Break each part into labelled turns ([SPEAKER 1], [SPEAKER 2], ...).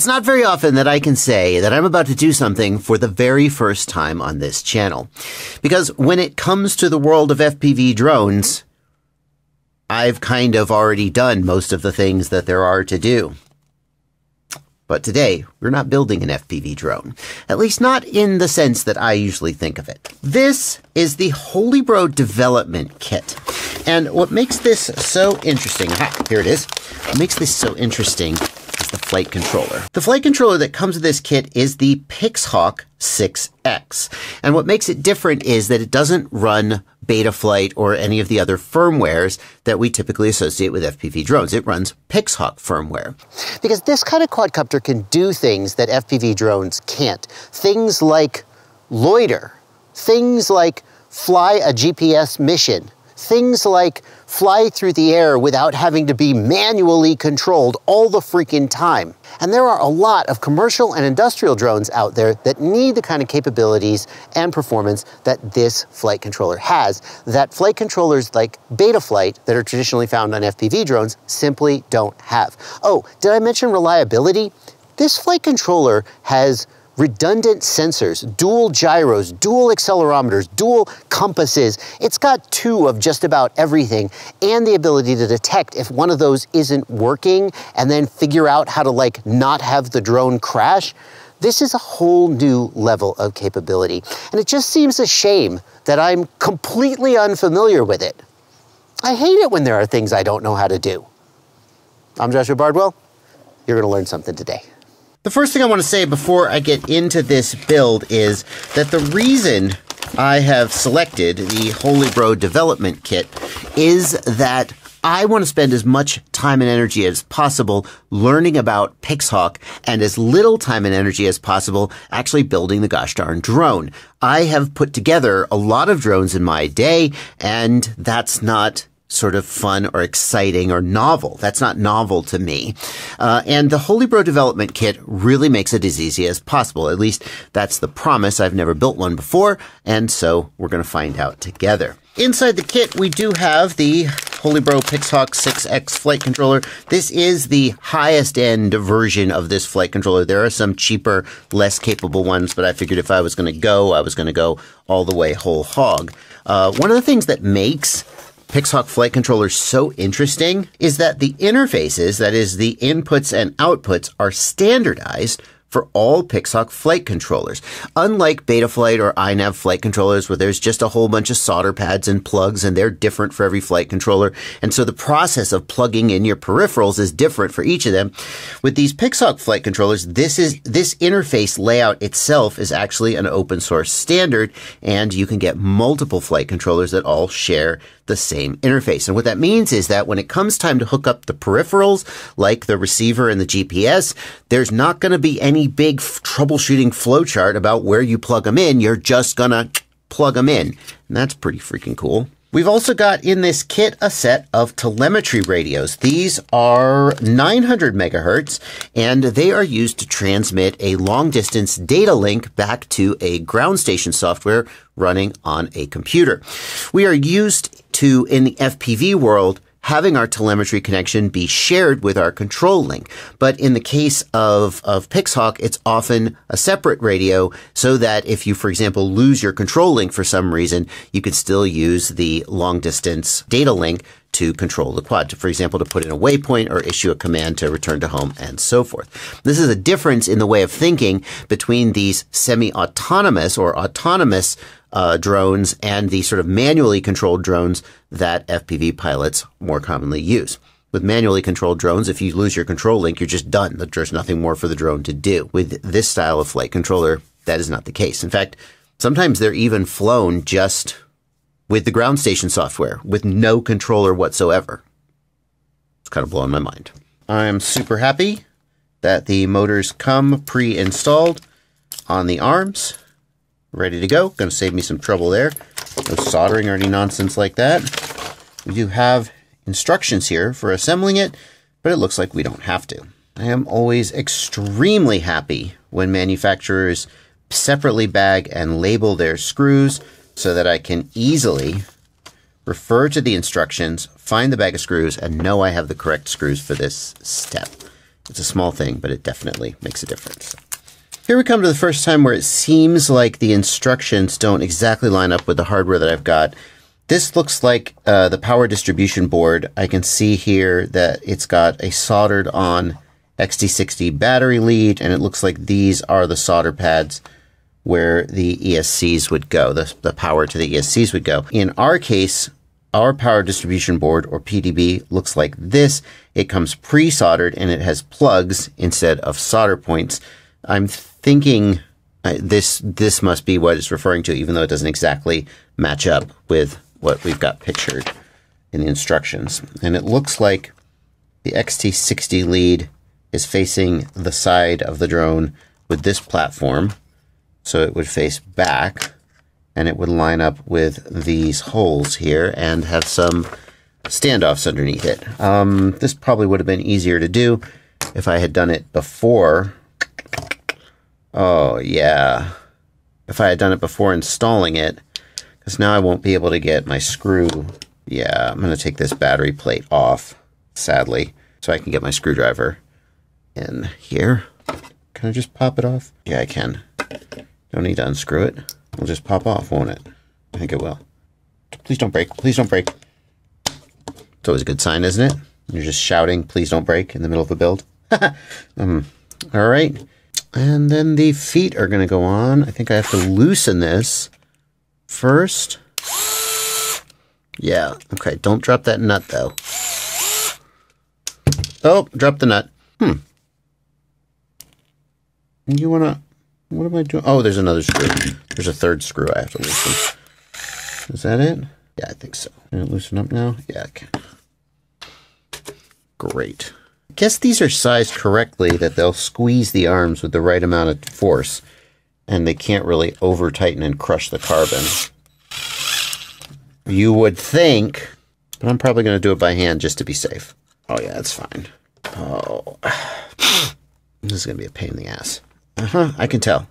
[SPEAKER 1] It's not very often that I can say that I'm about to do something for the very first time on this channel. Because when it comes to the world of FPV drones, I've kind of already done most of the things that there are to do. But today, we're not building an FPV drone. At least not in the sense that I usually think of it. This is the Holybro Development Kit. And what makes this so interesting, here it is. What makes this so interesting the flight controller. The flight controller that comes with this kit is the Pixhawk 6X. And what makes it different is that it doesn't run Betaflight or any of the other firmwares that we typically associate with FPV drones. It runs Pixhawk firmware. Because this kind of quadcopter can do things that FPV drones can't. Things like loiter, things like fly a GPS mission, things like fly through the air without having to be manually controlled all the freaking time. And there are a lot of commercial and industrial drones out there that need the kind of capabilities and performance that this flight controller has, that flight controllers like Betaflight that are traditionally found on FPV drones simply don't have. Oh, did I mention reliability? This flight controller has redundant sensors, dual gyros, dual accelerometers, dual compasses. It's got two of just about everything and the ability to detect if one of those isn't working and then figure out how to like not have the drone crash. This is a whole new level of capability. And it just seems a shame that I'm completely unfamiliar with it. I hate it when there are things I don't know how to do. I'm Joshua Bardwell. You're going to learn something today. The first thing I want to say before I get into this build is that the reason I have selected the Holy Holybro development kit is that I want to spend as much time and energy as possible learning about Pixhawk and as little time and energy as possible actually building the gosh darn drone. I have put together a lot of drones in my day and that's not sort of fun or exciting or novel. That's not novel to me. Uh, and the Holybro development kit really makes it as easy as possible. At least that's the promise. I've never built one before, and so we're going to find out together. Inside the kit, we do have the Holybro Pixhawk 6X flight controller. This is the highest end version of this flight controller. There are some cheaper, less capable ones, but I figured if I was going to go, I was going to go all the way whole hog. Uh, one of the things that makes Pixhawk flight controller so interesting is that the interfaces, that is the inputs and outputs, are standardized for all Pixhawk flight controllers. Unlike Betaflight or iNav flight controllers where there's just a whole bunch of solder pads and plugs and they're different for every flight controller. And so the process of plugging in your peripherals is different for each of them. With these Pixhawk flight controllers, this is, this interface layout itself is actually an open source standard and you can get multiple flight controllers that all share the same interface. And what that means is that when it comes time to hook up the peripherals, like the receiver and the GPS, there's not going to be any big troubleshooting flowchart about where you plug them in. You're just going to plug them in. And that's pretty freaking cool. We've also got in this kit a set of telemetry radios. These are 900 megahertz and they are used to transmit a long distance data link back to a ground station software running on a computer. We are used to, in the FPV world, having our telemetry connection be shared with our control link. But in the case of, of Pixhawk, it's often a separate radio so that if you, for example, lose your control link for some reason, you can still use the long distance data link to control the quad, for example, to put in a waypoint or issue a command to return to home and so forth. This is a difference in the way of thinking between these semi-autonomous or autonomous uh, drones and the sort of manually controlled drones that FPV pilots more commonly use. With manually controlled drones, if you lose your control link, you're just done. There's nothing more for the drone to do. With this style of flight controller, that is not the case. In fact, sometimes they're even flown just with the ground station software with no controller whatsoever. It's kind of blowing my mind. I'm super happy that the motors come pre-installed on the arms ready to go. Going to save me some trouble there. No soldering or any nonsense like that. We do have instructions here for assembling it, but it looks like we don't have to. I am always extremely happy when manufacturers separately bag and label their screws so that I can easily refer to the instructions, find the bag of screws, and know I have the correct screws for this step. It's a small thing, but it definitely makes a difference. Here we come to the first time where it seems like the instructions don't exactly line up with the hardware that I've got. This looks like uh, the power distribution board. I can see here that it's got a soldered on XT60 battery lead, and it looks like these are the solder pads where the ESCs would go, the, the power to the ESCs would go. In our case, our power distribution board or PDB looks like this. It comes pre-soldered and it has plugs instead of solder points. I'm thinking uh, this this must be what it's referring to, even though it doesn't exactly match up with what we've got pictured in the instructions. And it looks like the XT60 lead is facing the side of the drone with this platform. So it would face back and it would line up with these holes here and have some standoffs underneath it. Um, this probably would have been easier to do if I had done it before. Oh, yeah. If I had done it before installing it, because now I won't be able to get my screw. Yeah, I'm going to take this battery plate off, sadly, so I can get my screwdriver in here. Can I just pop it off? Yeah, I can. Don't need to unscrew it. It'll just pop off, won't it? I think it will. Please don't break. Please don't break. It's always a good sign, isn't it? You're just shouting, please don't break in the middle of a build. um, all right. And then the feet are going to go on. I think I have to loosen this first. Yeah. Okay. Don't drop that nut, though. Oh, drop the nut. Hmm. You want to... What am I doing? Oh, there's another screw. There's a third screw I have to loosen. Is that it? Yeah, I think so. Can it loosen up now? Yeah, I can. Great. Guess these are sized correctly that they'll squeeze the arms with the right amount of force and they can't really over tighten and crush the carbon. You would think, but I'm probably going to do it by hand just to be safe. Oh yeah, that's fine. Oh, this is going to be a pain in the ass. Uh huh. I can tell.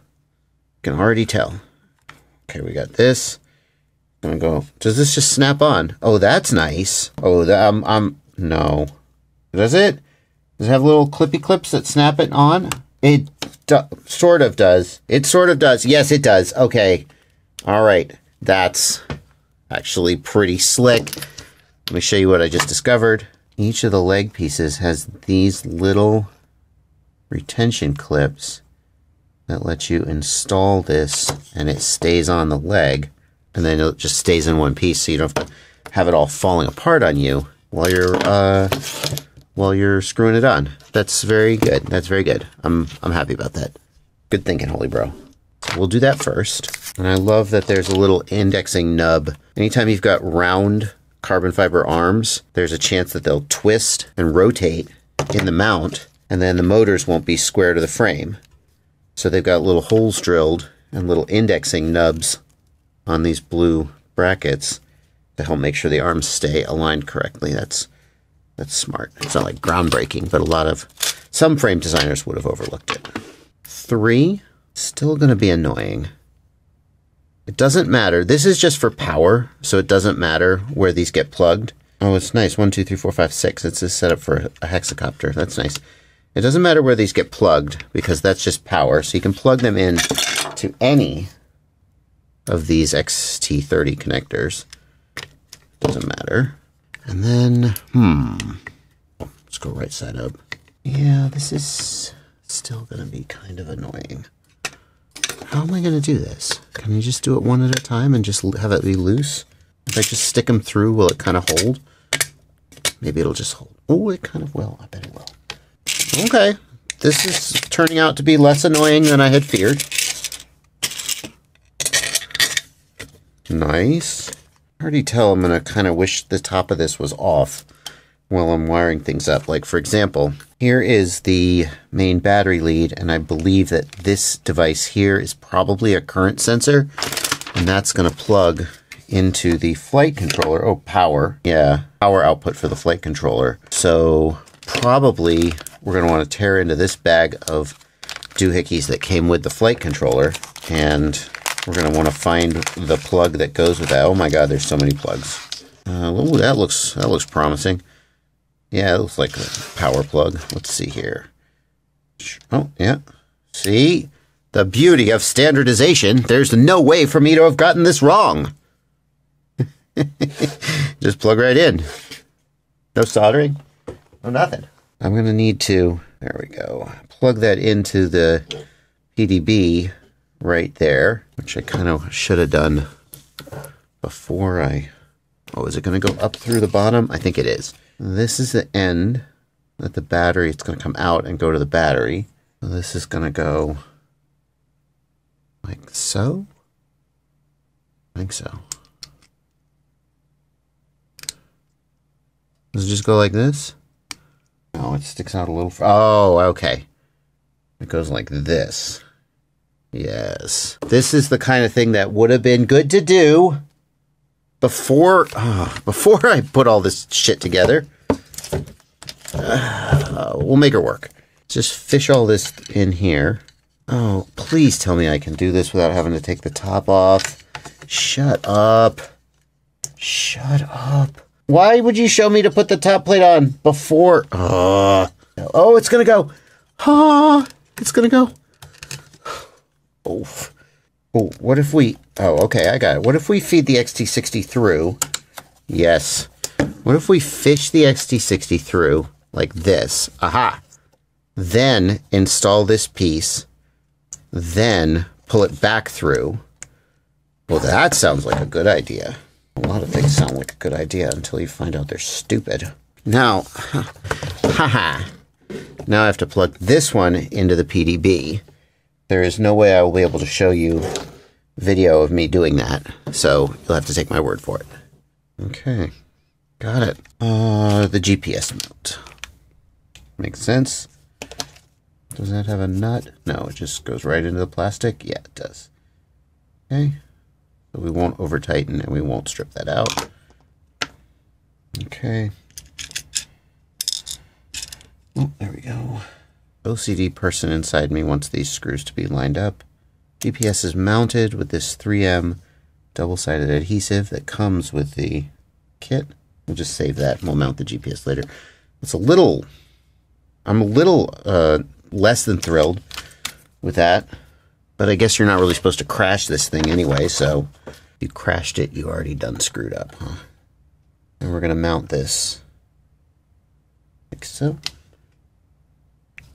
[SPEAKER 1] Can already tell. Okay, we got this. I'm gonna go. Does this just snap on? Oh, that's nice. Oh, that I'm. I'm no. Does it? Does it have little clippy clips that snap it on? It do, sort of does. It sort of does. Yes, it does. Okay. All right. That's actually pretty slick. Let me show you what I just discovered. Each of the leg pieces has these little retention clips that lets you install this and it stays on the leg and then it just stays in one piece so you don't have to have it all falling apart on you while you're uh, while you're screwing it on. That's very good. That's very good. I'm I'm happy about that. Good thinking, Holybro. We'll do that first. And I love that there's a little indexing nub. Anytime you've got round carbon fiber arms, there's a chance that they'll twist and rotate in the mount, and then the motors won't be square to the frame. So they've got little holes drilled and little indexing nubs on these blue brackets to help make sure the arms stay aligned correctly. That's that's smart. It's not like groundbreaking, but a lot of some frame designers would have overlooked it. Three, still going to be annoying. It doesn't matter. This is just for power, so it doesn't matter where these get plugged. Oh, it's nice. One, two, three, four, five, six. It's a setup for a hexacopter. That's nice. It doesn't matter where these get plugged because that's just power. So you can plug them in to any of these XT30 connectors. Doesn't matter. And then, hmm, let's go right side up. Yeah, this is still going to be kind of annoying. How am I going to do this? Can I just do it one at a time and just have it be loose? If I just stick them through, will it kind of hold? Maybe it'll just hold. Oh, it kind of will. I bet it will. Okay. This is turning out to be less annoying than I had feared. Nice. Already tell I'm going to kind of wish the top of this was off while I'm wiring things up. Like, for example, here is the main battery lead, and I believe that this device here is probably a current sensor, and that's going to plug into the flight controller. Oh, power. Yeah, power output for the flight controller. So probably we're going to want to tear into this bag of doohickeys that came with the flight controller and we're going to want to find the plug that goes with that. Oh my god, there's so many plugs. Uh, that looks that looks promising. Yeah, it looks like a power plug. Let's see here. Oh, yeah. See? The beauty of standardization. There's no way for me to have gotten this wrong. Just plug right in. No soldering. No nothing. I'm going to need to, there we go, plug that into the PDB right there, which I kind of should have done before I, oh, is it going to go up through the bottom? I think it is. This is the end that the battery, it's going to come out and go to the battery. This is going to go like so. I think so. Does it just go like this? No, it sticks out a little. oh, okay. It goes like this. Yes. This is the kind of thing that would have been good to do before uh, before I put all this shit together. Uh, we'll make her work. Just fish all this in here. Oh, please tell me I can do this without having to take the top off. Shut up. Shut up. Why would you show me to put the top plate on before? Uh, oh, it's gonna go. Ah, it's gonna go. Oh, oh, what if we? Oh, okay, I got it. What if we feed the XT60 through? Yes. What if we fish the XT60 through like this? Aha. Then install this piece. Then pull it back through. Well, that sounds like a good idea. A lot of things sound like a good idea until you find out they're stupid. Now, haha. now I have to plug this one into the PDB. There is no way I will be able to show you video of me doing that, so you'll have to take my word for it. Okay, got it. Uh, the GPS mount. Makes sense. Does that have a nut? No, it just goes right into the plastic. Yeah, it does. Okay. So we won't over tighten and we won't strip that out. Okay. Oh, there we go. OCD person inside me wants these screws to be lined up. GPS is mounted with this 3M double-sided adhesive that comes with the kit. We'll just save that we'll mount the GPS later. It's a little, I'm a little uh, less than thrilled with that. But I guess you're not really supposed to crash this thing anyway, so you crashed it, you already done screwed up, huh? And we're going to mount this like so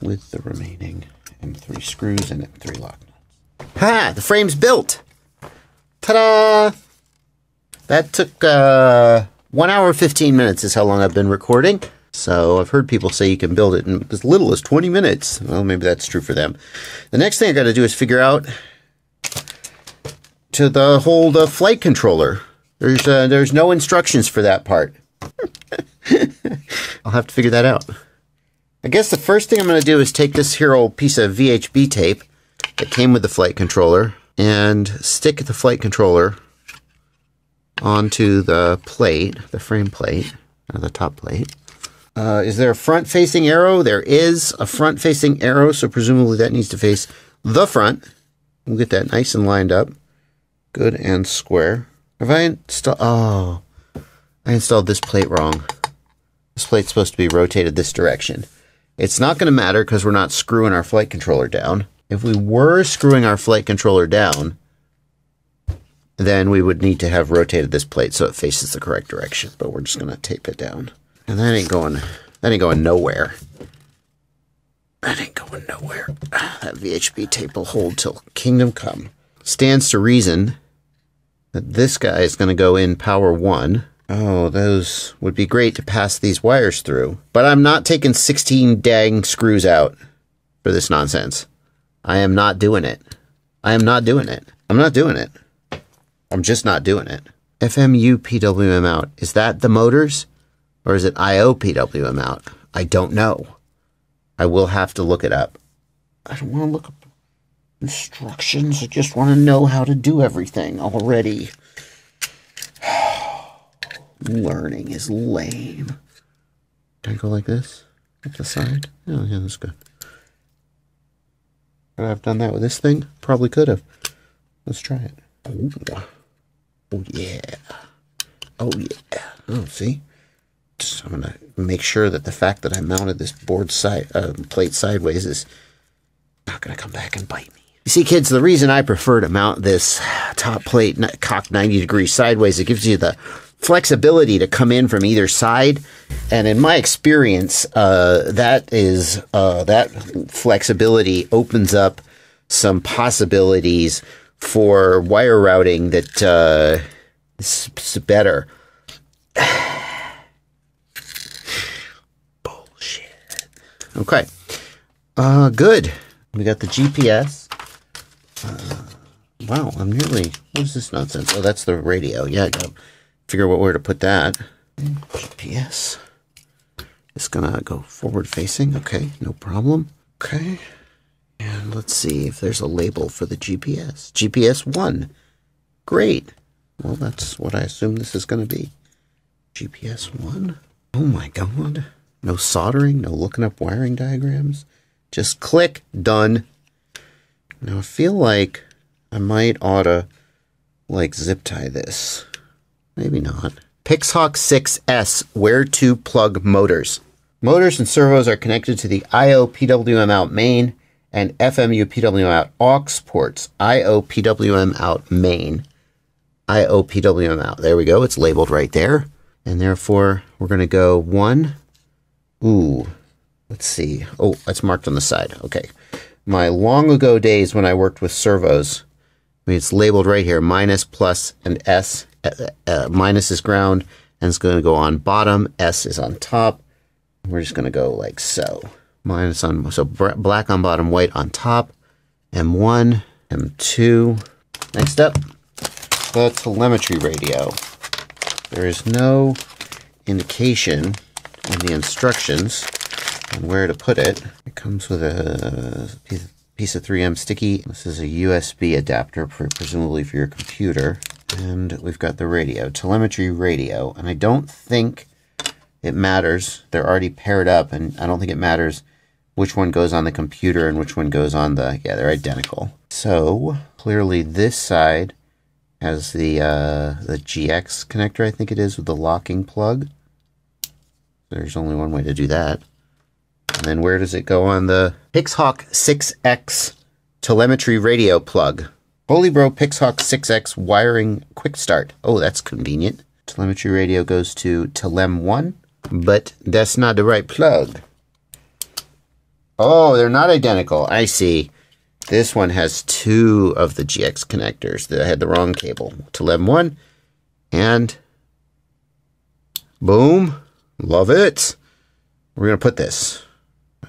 [SPEAKER 1] with the remaining M3 screws and M3 lock nuts. Ha! The frame's built! Ta-da! That took uh, 1 hour 15 minutes is how long I've been recording. So I've heard people say you can build it in as little as 20 minutes. Well, maybe that's true for them. The next thing I got to do is figure out to the whole the flight controller. There's uh, there's no instructions for that part. I'll have to figure that out. I guess the first thing I'm going to do is take this here old piece of VHB tape that came with the flight controller and stick the flight controller onto the plate, the frame plate, or the top plate. Uh, is there a front facing arrow? There is a front facing arrow, so presumably that needs to face the front. We'll get that nice and lined up. Good and square. Have I installed? Oh, I installed this plate wrong. This plate's supposed to be rotated this direction. It's not going to matter because we're not screwing our flight controller down. If we were screwing our flight controller down, then we would need to have rotated this plate so it faces the correct direction. But we're just going to tape it down. And that ain't going, that ain't going nowhere. That ain't going nowhere. That VHB tape will hold till kingdom come. Stands to reason that this guy is going to go in power one. Oh, those would be great to pass these wires through. But I'm not taking 16 dang screws out for this nonsense. I am not doing it. I am not doing it. I'm not doing it. I'm just not doing it. FMU PWM out. Is that the motors? Or is it IOPWM out? I don't know. I will have to look it up. I don't want to look up instructions. I just want to know how to do everything already. Learning is lame. Can I go like this? At the side? Oh, yeah, that's good. Could I have done that with this thing? Probably could have. Let's try it. Ooh. Oh, yeah. Oh, yeah. Oh, see? Just, I'm going to make sure that the fact that I mounted this board side uh, plate sideways is Not gonna come back and bite me. You see, kids, the reason I prefer to mount this top plate cocked 90 degrees sideways, it gives you the flexibility to come in from either side. And in my experience, uh, that is uh, that flexibility opens up some possibilities for wire routing that uh, is, is better. Bullshit. Okay. Uh, good. We got the GPS. Uh, wow, I'm nearly. What is this nonsense? Oh, that's the radio. Yeah, I gotta figure out where to put that. GPS. It's gonna go forward facing. Okay, no problem. Okay. And let's see if there's a label for the GPS. GPS 1. Great. Well, that's what I assume this is going to be. GPS 1. Oh my god. No soldering, no looking up wiring diagrams. Just click, done. Now I feel like I might oughta like zip tie this. Maybe not. Pixhawk 6X where to plug motors. Motors and servos are connected to the IO PWM out main and FMU PWM out aux ports. IO PWM out main. IO PWM out. There we go. It's labeled right there. And therefore, we're going to go one. Ooh, let's see. Oh, it's marked on the side. Okay. My long ago days when I worked with servos, I mean, it's labeled right here minus, plus, and S. Uh, minus is ground, and it's going to go on bottom. S is on top. We're just going to go like so minus on, so black on bottom, white on top. M1, M2. Next up, the telemetry radio. There is no indication in the instructions on where to put it. It comes with a piece of 3M sticky. This is a USB adapter, for, presumably for your computer. And we've got the radio, telemetry radio. And I don't think it matters. They're already paired up, and I don't think it matters which one goes on the computer and which one goes on the, yeah, they're identical. So clearly this side has the, uh, the GX connector, I think it is, with the locking plug. There's only one way to do that. And then where does it go on the Pixhawk 6X telemetry radio plug? Holybro Pixhawk 6X wiring quick start. Oh, that's convenient. Telemetry radio goes to Telem 1, but that's not the right plug. Oh, they're not identical. I see. This one has two of the GX connectors. I had the wrong cable. Telem 1 and boom. Love it. We're going to put this.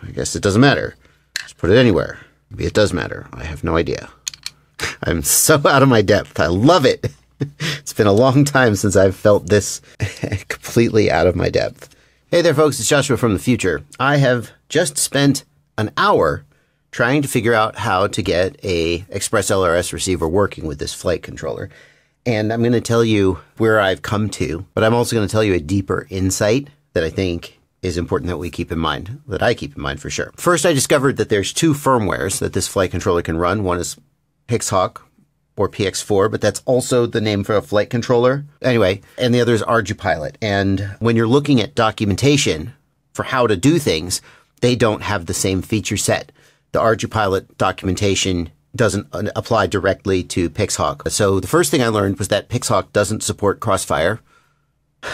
[SPEAKER 1] I guess it doesn't matter. Just put it anywhere. Maybe it does matter. I have no idea. I'm so out of my depth. I love it. it's been a long time since I've felt this completely out of my depth. Hey there, folks. It's Joshua from the future. I have just spent an hour trying to figure out how to get a Express LRS receiver working with this flight controller. And I'm going to tell you where I've come to, but I'm also going to tell you a deeper insight that I think is important that we keep in mind, that I keep in mind for sure. First, I discovered that there's two firmwares that this flight controller can run. One is Pixhawk or PX4, but that's also the name for a flight controller. Anyway, and the other is ArduPilot. And when you're looking at documentation for how to do things, they don't have the same feature set. The ArduPilot documentation doesn't uh, apply directly to Pixhawk. So the first thing I learned was that Pixhawk doesn't support Crossfire.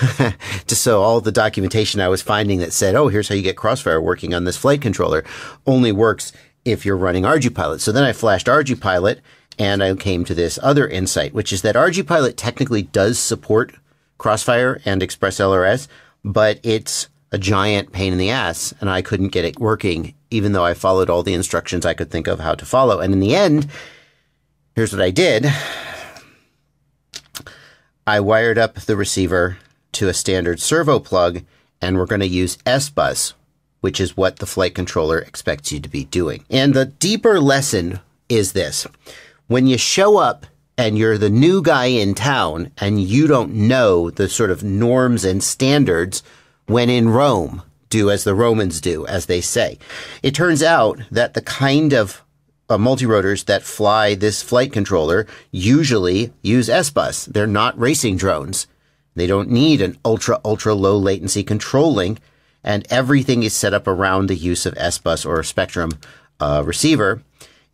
[SPEAKER 1] Just so all the documentation I was finding that said, oh, here's how you get Crossfire working on this flight controller only works if you're running ArduPilot. So then I flashed ArduPilot and I came to this other insight, which is that ArduPilot technically does support Crossfire and Express LRS, but it's a giant pain in the ass and I couldn't get it working, even though I followed all the instructions I could think of how to follow. And in the end, here's what I did. I wired up the receiver to a standard servo plug and we're going to use S-Bus, which is what the flight controller expects you to be doing. And the deeper lesson is this. When you show up and you're the new guy in town and you don't know the sort of norms and standards when in Rome, do as the Romans do, as they say. It turns out that the kind of uh, multirotors that fly this flight controller usually use S-Bus. They're not racing drones. They don't need an ultra, ultra low latency controlling, and everything is set up around the use of S-Bus or Spektrum uh, receiver.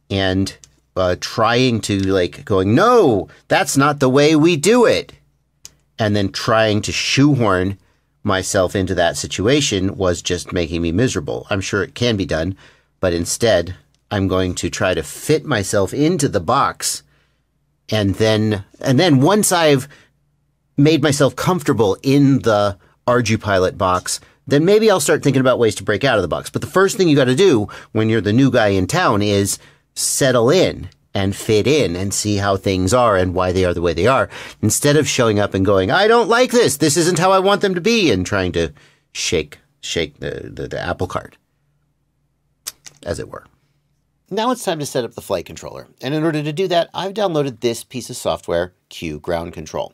[SPEAKER 1] and uh, trying to like going, no, that's not the way we do it. And then trying to shoehorn myself into that situation was just making me miserable. I'm sure it can be done, but instead, I'm going to try to fit myself into the box. And then, and then once I've made myself comfortable in the ArduPilot box, then maybe I'll start thinking about ways to break out of the box. But the first thing you got to do when you're the new guy in town is settle in and fit in and see how things are and why they are the way they are instead of showing up and going, I don't like this. This isn't how I want them to be and trying to shake, shake the, the, the apple cart, as it were. Now it's time to set up the flight controller. And in order to do that, I've downloaded this piece of software, Q Ground Control.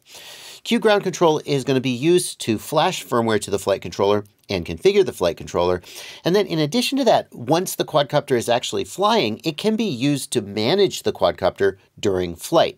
[SPEAKER 1] Q Ground Control is going to be used to flash firmware to the flight controller and configure the flight controller. And then in addition to that, once the quadcopter is actually flying, it can be used to manage the quadcopter during flight.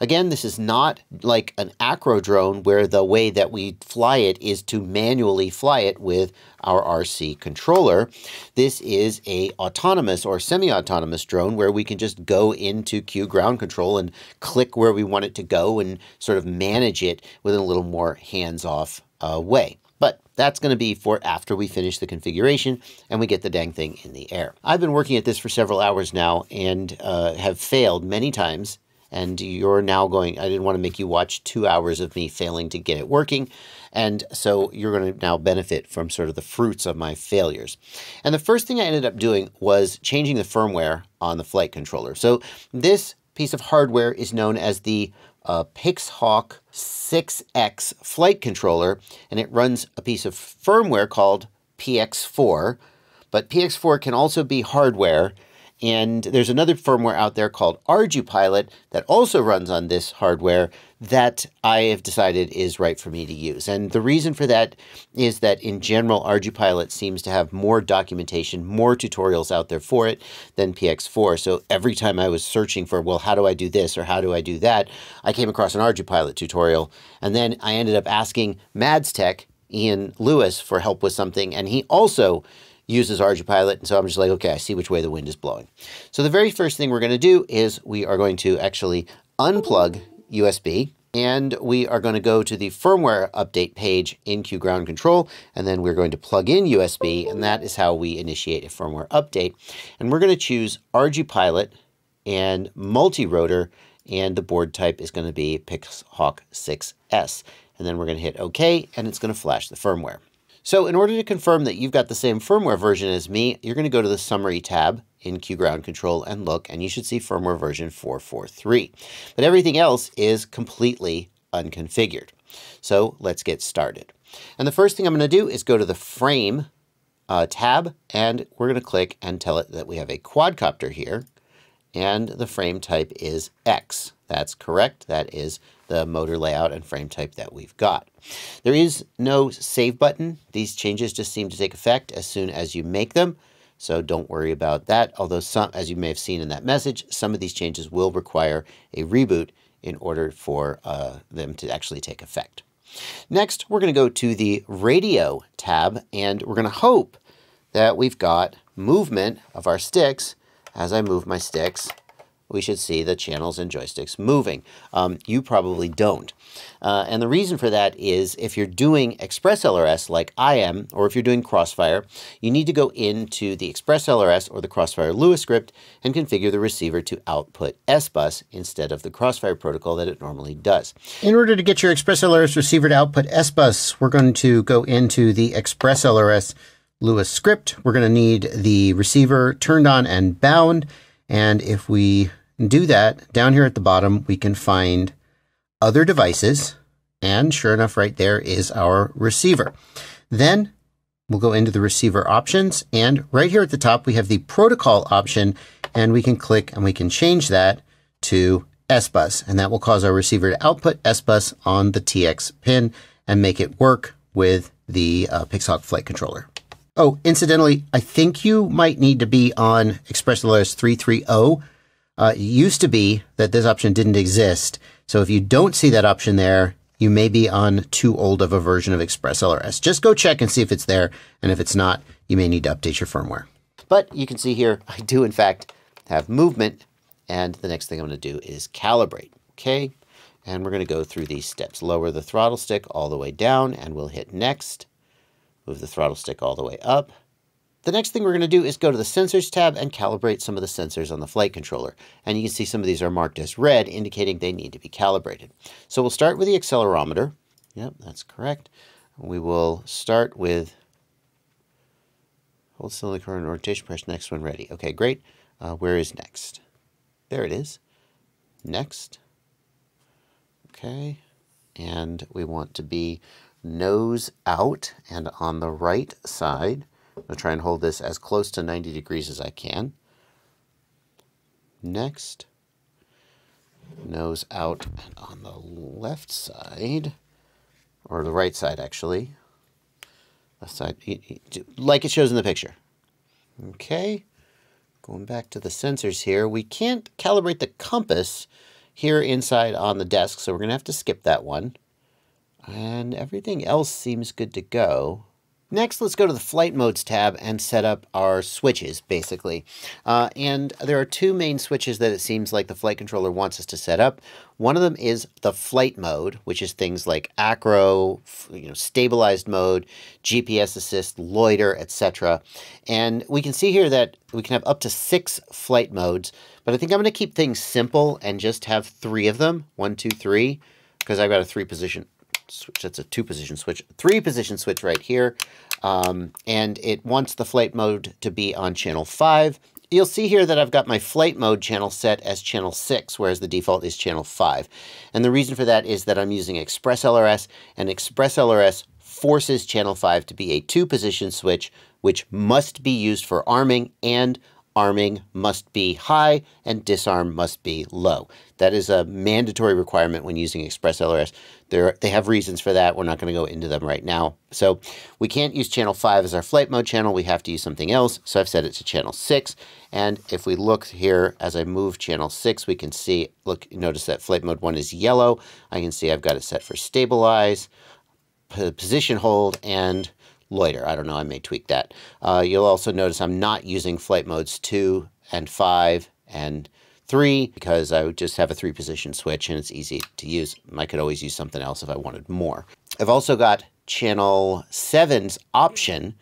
[SPEAKER 1] Again, this is not like an acro drone where the way that we fly it is to manually fly it with our RC controller. This is a autonomous or semi-autonomous drone where we can just go into Q ground control and click where we want it to go and sort of manage it with a little more hands-off uh, way. But that's going to be for after we finish the configuration and we get the dang thing in the air. I've been working at this for several hours now and uh, have failed many times. And you're now going, I didn't want to make you watch two hours of me failing to get it working. And so you're going to now benefit from sort of the fruits of my failures. And the first thing I ended up doing was changing the firmware on the flight controller. So this piece of hardware is known as the a Pixhawk 6X flight controller, and it runs a piece of firmware called PX4. But PX4 can also be hardware, and there's another firmware out there called ArduPilot that also runs on this hardware that I have decided is right for me to use. And the reason for that is that in general, ArduPilot seems to have more documentation, more tutorials out there for it than PX4. So every time I was searching for, well, how do I do this or how do I do that, I came across an ArduPilot tutorial. And then I ended up asking MadsTech, Ian Lewis, for help with something. And he also uses ArduPilot. And so I'm just like, okay, I see which way the wind is blowing. So the very first thing we're going to do is we are going to actually unplug USB and we are going to go to the firmware update page in Q Ground Control, and then we're going to plug in USB, and that is how we initiate a firmware update. And we're going to choose ArduPilot and multi-rotor, and the board type is going to be Pixhawk 6X. And then we're going to hit OK, and it's going to flash the firmware. So in order to confirm that you've got the same firmware version as me, you're going to go to the Summary tab in Q Ground Control and look, and you should see firmware version 443. But everything else is completely unconfigured. So let's get started. And the first thing I'm going to do is go to the Frame uh, tab, and we're going to click and tell it that we have a quadcopter here, and the frame type is X. That's correct. That is the motor layout and frame type that we've got. There is no save button. These changes just seem to take effect as soon as you make them. So don't worry about that. Although some, as you may have seen in that message, some of these changes will require a reboot in order for uh, them to actually take effect. Next, we're going to go to the radio tab and we're going to hope that we've got movement of our sticks as I move my sticks we should see the channels and joysticks moving. Um, you probably don't. Uh, and the reason for that is if you're doing Express LRS like I am, or if you're doing Crossfire, you need to go into the Express LRS or the Crossfire Lua script and configure the receiver to output S-Bus instead of the Crossfire protocol that it normally does. In order to get your Express LRS receiver to output S-Bus, we're going to go into the Express LRS Lua script. We're going to need the receiver turned on and bound. And if we do that, down here at the bottom, we can find other devices. And sure enough, right there is our receiver. Then we'll go into the receiver options. And right here at the top, we have the protocol option. And we can click and we can change that to S-Bus. And that will cause our receiver to output S-Bus on the TX pin and make it work with the uh, Pixhawk flight controller. Oh, incidentally, I think you might need to be on ExpressLRS 330 uh, it used to be that this option didn't exist. So if you don't see that option there, you may be on too old of a version of Express LRS. Just go check and see if it's there. And if it's not, you may need to update your firmware. But you can see here, I do in fact have movement. And the next thing I'm going to do is calibrate. Okay. And we're going to go through these steps. Lower the throttle stick all the way down and we'll hit next. Move the throttle stick all the way up. The next thing we're going to do is go to the Sensors tab and calibrate some of the sensors on the flight controller. And you can see some of these are marked as red, indicating they need to be calibrated. So we'll start with the accelerometer. Yep, that's correct. We will start with hold still the current rotation, press next when ready. Okay, great. Uh, where is next? There it is. Next. Okay. And we want to be nose out and on the right side. I'll try and hold this as close to 90 degrees as I can. Next, nose out and on the left side, or the right side actually, left side, like it shows in the picture. Okay, going back to the sensors here, we can't calibrate the compass here inside on the desk, so we're going to have to skip that one. And everything else seems good to go. Next, let's go to the Flight Modes tab and set up our switches, basically. Uh, and there are two main switches that it seems like the flight controller wants us to set up. One of them is the flight mode, which is things like acro, you know, stabilized mode, GPS assist, loiter, etc. And we can see here that we can have up to six flight modes, but I think I'm going to keep things simple and just have three of them, one, two, three, because I've got a three position switch. That's a two position switch, three position switch right here. Um, and it wants the flight mode to be on channel five. You'll see here that I've got my flight mode channel set as channel 6, whereas the default is channel 5. And the reason for that is that I'm using Express LRS, and Express LRS forces channel 5 to be a two-position switch, which must be used for arming and arming must be high and disarm must be low. That is a mandatory requirement when using Express LRS. There, they have reasons for that. We're not going to go into them right now. So we can't use channel 5 as our flight mode channel. We have to use something else. So I've set it to channel 6. And if we look here, as I move channel 6, we can see, look, notice that flight mode 1 is yellow. I can see I've got it set for stabilize, position hold, and loiter. I don't know, I may tweak that. Uh, you'll also notice I'm not using flight modes 2 and 5 and 3 because I would just have a three position switch and it's easy to use. I could always use something else if I wanted more. I've also got channel 7's option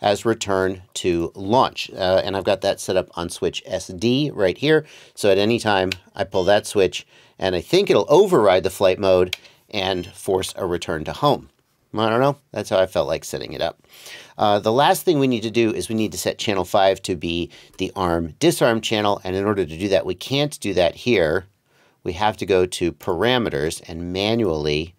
[SPEAKER 1] as return to launch. Uh, and I've got that set up on switch SD right here. So at any time I pull that switch and I think it'll override the flight mode and force a return to home. I don't know. That's how I felt like setting it up. Uh, the last thing we need to do is we need to set channel 5 to be the arm disarm channel. And in order to do that, we can't do that here. We have to go to parameters and manually,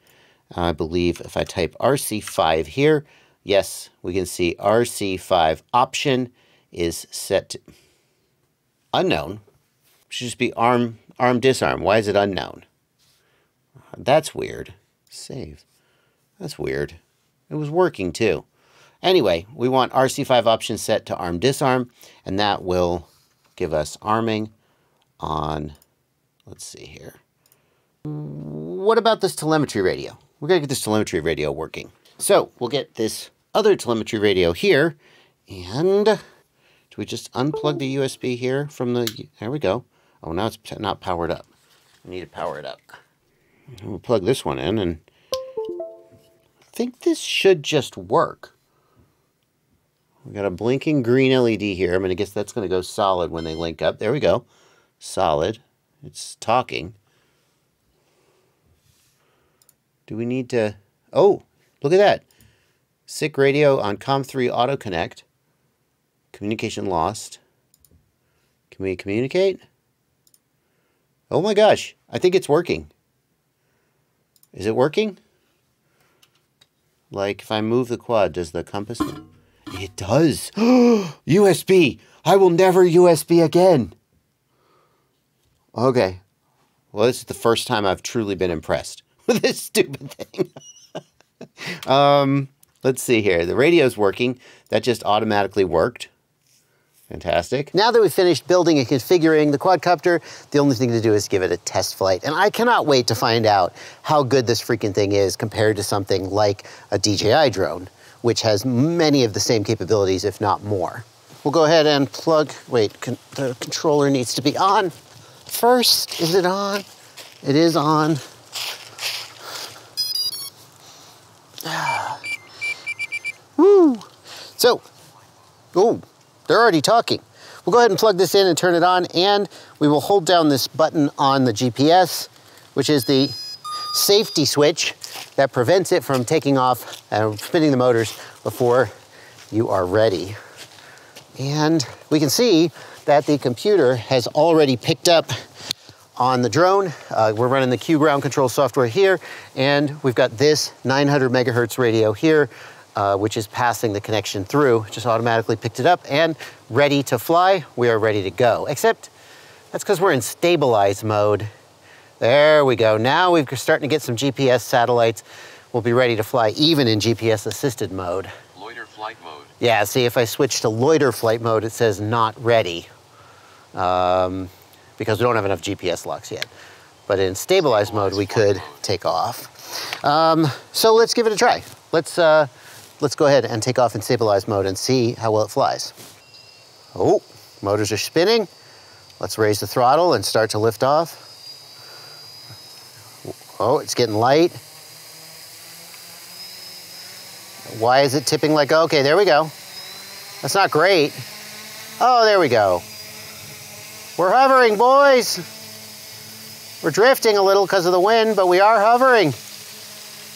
[SPEAKER 1] I believe if I type RC5 here, yes, we can see RC5 option is set to unknown. It should just be arm, arm disarm. Why is it unknown? That's weird. Save. That's weird. It was working too. Anyway, we want RC5 option set to arm disarm, and that will give us arming on, let's see here. What about this telemetry radio? We're to get this telemetry radio working. So we'll get this other telemetry radio here, and do we just unplug the USB here from the, there we go. Oh, now it's not powered up. I need to power it up. We'll plug this one in and think this should just work. We've got a blinking green LED here. I'm going to guess that's going to go solid when they link up. There we go. Solid. It's talking. Do we need to... Oh, look at that. SiK radio on COM3 Auto Connect. Communication lost. Can we communicate? Oh my gosh. I think it's working. Is it working? Like, if I move the quad, does the compass... move? It does! USB! I will never USB again! Okay. Well, this is the first time I've truly been impressed with this stupid thing. um, let's see here. The radio's working. That just automatically worked. Fantastic. Now that we've finished building and configuring the quadcopter, the only thing to do is give it a test flight. And I cannot wait to find out how good this freaking thing is compared to something like a DJI drone, which has many of the same capabilities, if not more. we'll go ahead and plug, wait, con the controller needs to be on first. Is it on? It is on. Woo! So, oh, they're already talking. We'll go ahead and plug this in and turn it on, and we will hold down this button on the GPS, which is the safety switch that prevents it from taking off and spinning the motors before you are ready. And we can see that the computer has already picked up on the drone. Uh, we're running the QGroundControl software here, and we've got this 900 megahertz radio here, uh, which is passing the connection through. Just automatically picked it up and ready to fly. We are ready to go. Except that's because we're in stabilize mode. There we go. Now we're starting to get some GPS satellites. We'll be ready to fly even in GPS assisted mode.
[SPEAKER 2] Loiter flight mode.
[SPEAKER 1] Yeah, see if I switch to loiter flight mode, it says not ready. Um, because we don't have enough GPS locks yet. But in stabilized mode, we could take off. Um, so let's give it a try. Let's, uh, let's go ahead and take off in stabilized mode and see how well it flies. Oh, motors are spinning. Let's raise the throttle and start to lift off. Oh, it's getting light. Why is it tipping like, okay, there we go. That's not great. Oh, there we go. We're hovering, boys. We're drifting a little because of the wind, but we are hovering.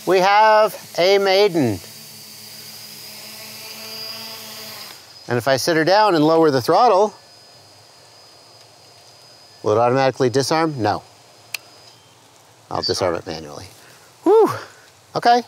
[SPEAKER 1] We have a maiden. And if I sit her down and lower the throttle, will it automatically disarm? No. I'll disarm it manually. Whew. Okay.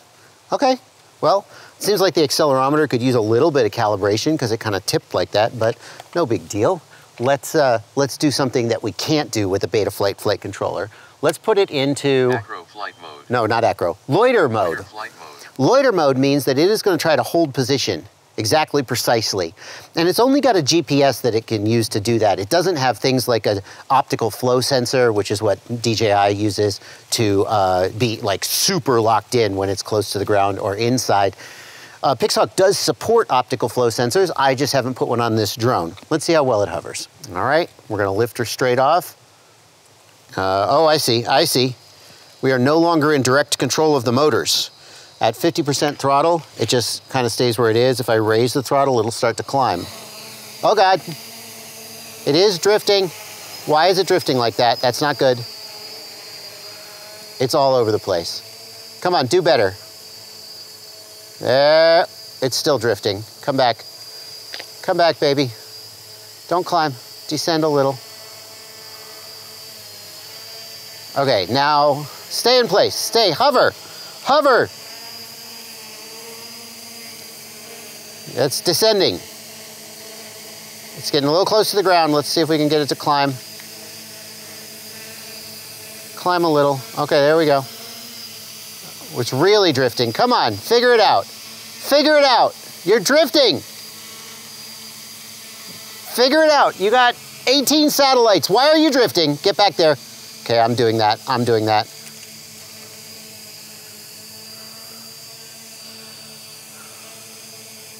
[SPEAKER 1] Okay. Well, it seems like the accelerometer could use a little bit of calibration because it kind of tipped like that, but no big deal let's, uh, let's do something that we can't do with a Betaflight flight flight controller. Let's put it into...
[SPEAKER 2] Acro flight mode.
[SPEAKER 1] No, not acro. Loiter mode.
[SPEAKER 2] Loiter flight mode.
[SPEAKER 1] Loiter mode means that it is going to try to hold position exactly precisely. And it's only got a GPS that it can use to do that. It doesn't have things like an optical flow sensor, which is what DJI uses to uh, be like super locked in when it's close to the ground or inside. Uh, Pixhawk does support optical flow sensors. I just haven't put one on this drone. Let's see how well it hovers. All right, we're gonna lift her straight off. Uh, oh, I see, I see. We are no longer in direct control of the motors. At 50% throttle, it just kind of stays where it is. If I raise the throttle, it'll start to climb. Oh God, it is drifting. Why is it drifting like that? That's not good. It's all over the place. Come on, do better. There, it's still drifting. Come back. Come back, baby. Don't climb, descend a little. Okay, now stay in place, stay, hover, hover. It's descending. It's getting a little close to the ground. Let's see if we can get it to climb. Climb a little. Okay, there we go. It's really drifting. Come on, figure it out. Figure it out. You're drifting. Figure it out. You got 18 satellites. Why are you drifting? Get back there. Okay, I'm doing that. I'm doing that.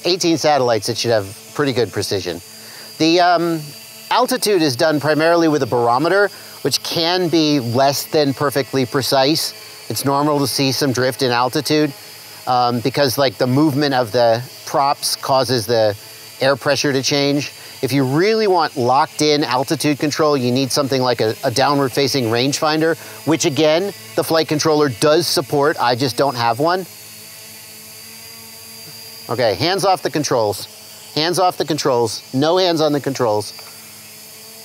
[SPEAKER 1] Eighteen satellites. It should have pretty good precision. The um, altitude is done primarily with a barometer, which can be less than perfectly precise. It's normal to see some drift in altitude um, because like the movement of the props causes the air pressure to change. If you really want locked in altitude control, you need something like a, a downward facing rangefinder, which again, the flight controller does support. I just don't have one. Okay, hands off the controls. Hands off the controls. No hands on the controls.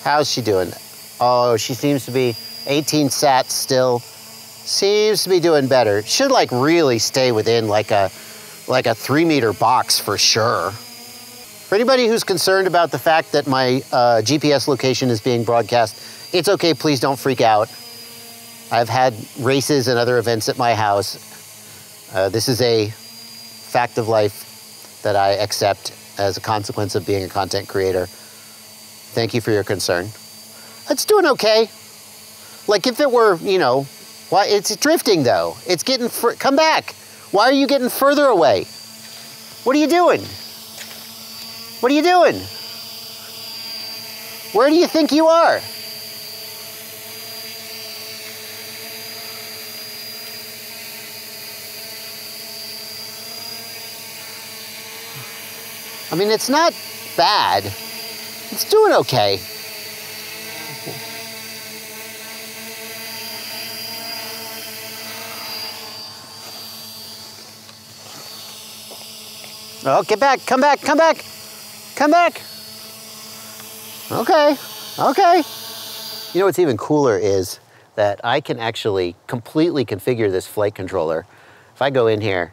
[SPEAKER 1] How's she doing? Oh, she seems to be 18 sats still seems to be doing better. Should like really stay within like a like a three meter box for sure. For anybody who's concerned about the fact that my uh, GPS location is being broadcast, it's okay, please don't freak out. I've had races and other events at my house. Uh, this is a fact of life that I accept as a consequence of being a content creator. Thank you for your concern. It's doing okay. Like if it were, you know, why, it's drifting though. It's getting, come back. Why are you getting further away? What are you doing? What are you doing? Where do you think you are? I mean, it's not bad. It's doing okay. Oh, get back, come back, come back, come back. Okay, okay. You know what's even cooler is that I can actually completely configure this flight controller. If I go in here,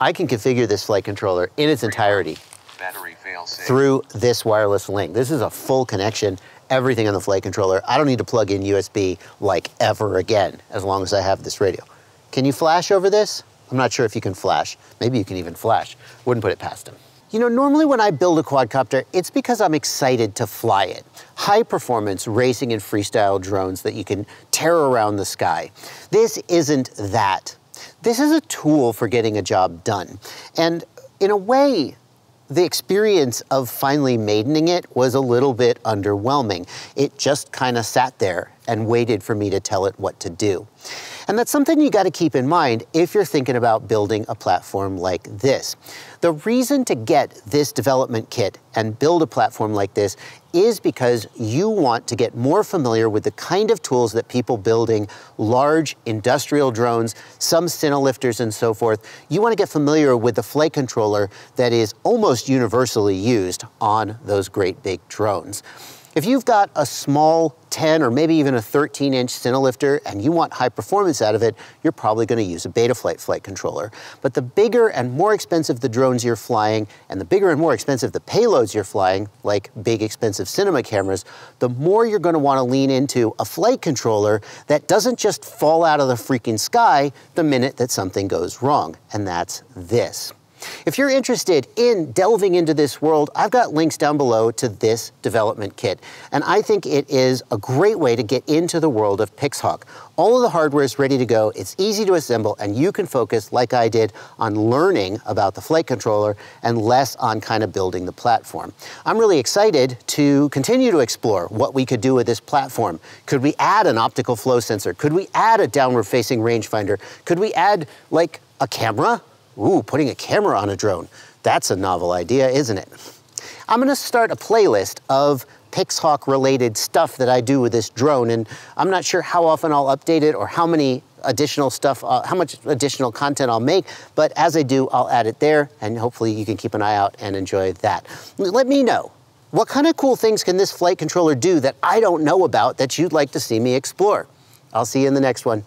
[SPEAKER 1] I can configure this flight controller in its entirety
[SPEAKER 2] Battery fail safe.
[SPEAKER 1] through this wireless link. This is a full connection, everything on the flight controller. I don't need to plug in USB like ever again, as long as I have this radio. Can you flash over this? I'm not sure if you can flash. Maybe you can even flash. Wouldn't put it past him. You know, normally when I build a quadcopter, it's because I'm excited to fly it. High performance racing and freestyle drones that you can tear around the sky. This isn't that. This is a tool for getting a job done. And in a way, the experience of finally maidening it was a little bit underwhelming. It just kind of sat there and waited for me to tell it what to do. And that's something you got to keep in mind if you're thinking about building a platform like this. The reason to get this development kit and build a platform like this is because you want to get more familiar with the kind of tools that people building large industrial drones, some Cinelifters and so forth, you want to get familiar with the flight controller that is almost universally used on those great big drones. If you've got a small 10 or maybe even a 13 inch Cinelifter and you want high performance out of it, you're probably going to use a Betaflight flight controller. But the bigger and more expensive the drones you're flying and the bigger and more expensive the payloads you're flying, like big expensive cinema cameras, the more you're going to want to lean into a flight controller that doesn't just fall out of the freaking sky the minute that something goes wrong. And that's this. If you're interested in delving into this world, I've got links down below to this development kit. And I think it is a great way to get into the world of Pixhawk. All of the hardware is ready to go, it's easy to assemble, and you can focus, like I did, on learning about the flight controller and less on kind of building the platform. I'm really excited to continue to explore what we could do with this platform. Could we add an optical flow sensor? Could we add a downward facing rangefinder? Could we add like a camera? Ooh, putting a camera on a drone. That's a novel idea, isn't it? I'm gonna start a playlist of Pixhawk related stuff that I do with this drone, and I'm not sure how often I'll update it or how many additional stuff, uh, how much additional content I'll make, but as I do, I'll add it there, and hopefully you can keep an eye out and enjoy that. Let me know. What kind of cool things can this flight controller do that I don't know about that you'd like to see me explore? I'll see you in the next one.